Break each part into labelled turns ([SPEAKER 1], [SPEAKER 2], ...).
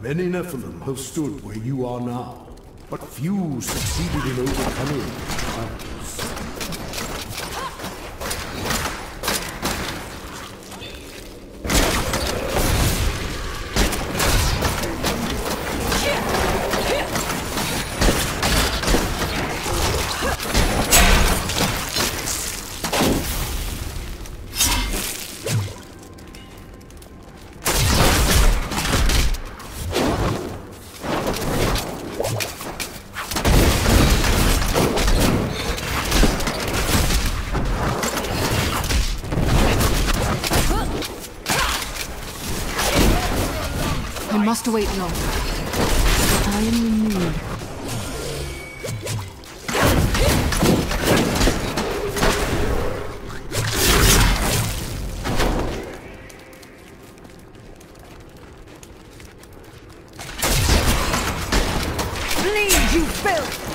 [SPEAKER 1] Many Nephilim have stood where you are now, but few succeeded in overcoming
[SPEAKER 2] I must wait longer. I am.
[SPEAKER 3] Bleed, you filth!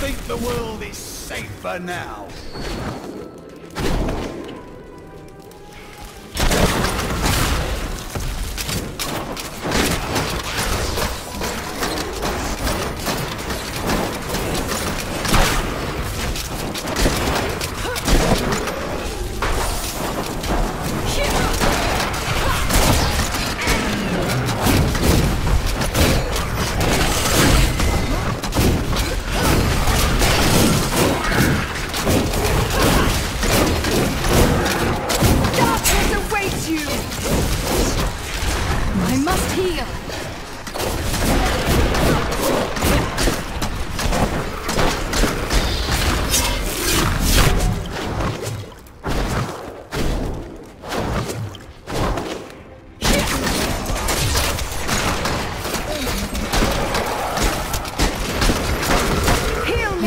[SPEAKER 4] Think the world is safer now.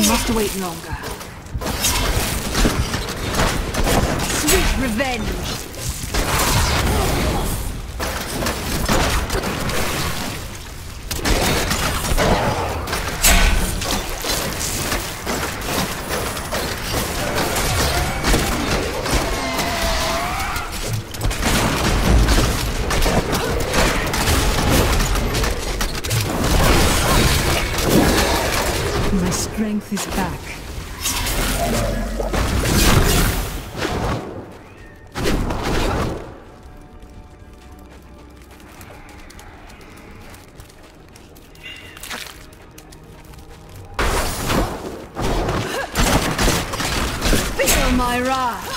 [SPEAKER 2] Must wait longer.
[SPEAKER 3] Sweet revenge!
[SPEAKER 2] Strength is back.
[SPEAKER 3] Feel my wrath!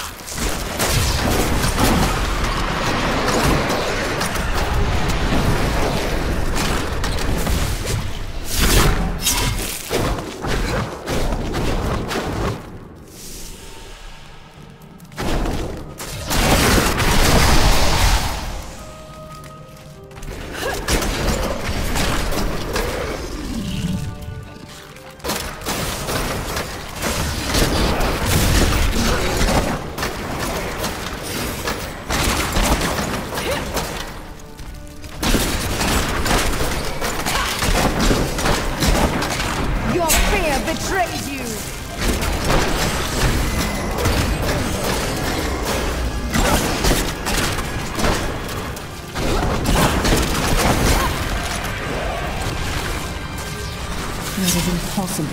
[SPEAKER 2] Possible.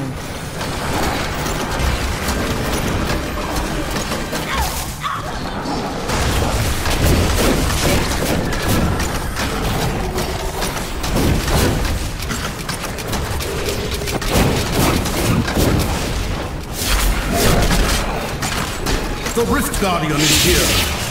[SPEAKER 1] The Rift Guardian is here.